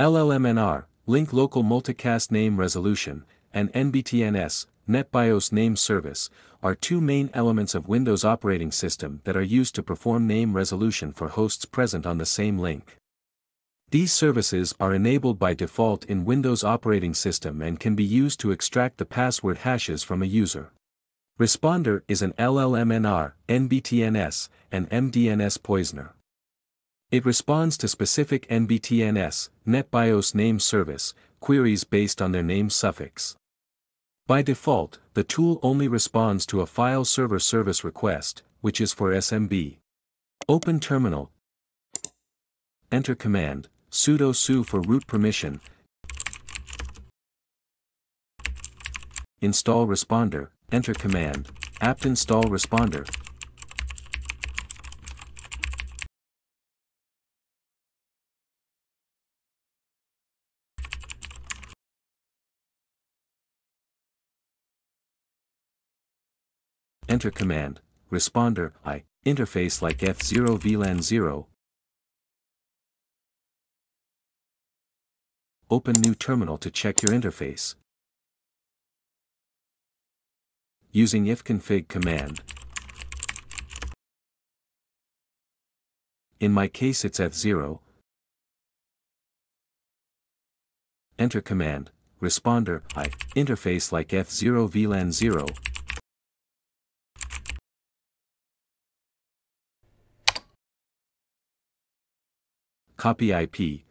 LLMNR, Link Local Multicast Name Resolution, and NBTNS, NetBIOS Name Service, are two main elements of Windows operating system that are used to perform name resolution for hosts present on the same link. These services are enabled by default in Windows operating system and can be used to extract the password hashes from a user. Responder is an LLMNR, NBTNS, and MDNS poisoner. It responds to specific NBTNS, NetBIOS name service, queries based on their name suffix. By default, the tool only responds to a file server service request, which is for SMB. Open terminal. Enter command, sudo su for root permission. Install responder, enter command, apt install responder. Enter command, responder, I, interface like F0 VLAN 0, Open new terminal to check your interface. Using ifconfig command. In my case it's F0. Enter command, responder, I, interface like F0 VLAN 0. Copy IP,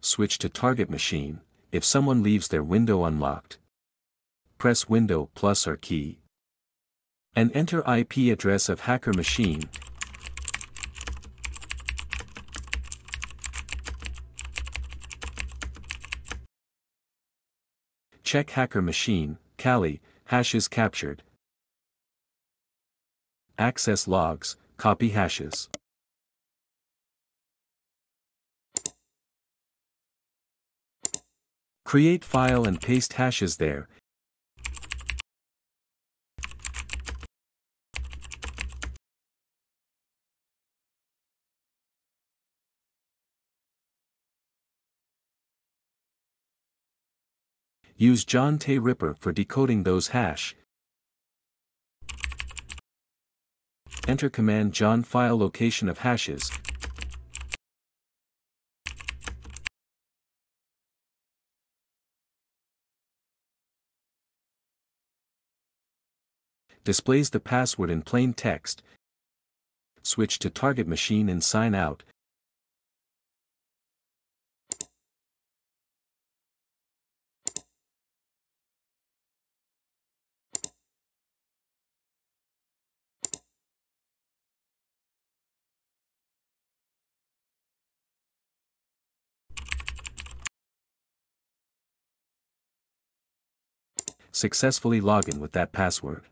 switch to target machine, if someone leaves their window unlocked. Press window plus or key. And enter IP address of hacker machine. Check hacker machine, Kali, hashes captured. Access logs, copy hashes. Create file and paste hashes there. Use John Tay Ripper for decoding those hash. Enter command John file location of hashes, displays the password in plain text. Switch to target machine and sign out. Successfully log in with that password.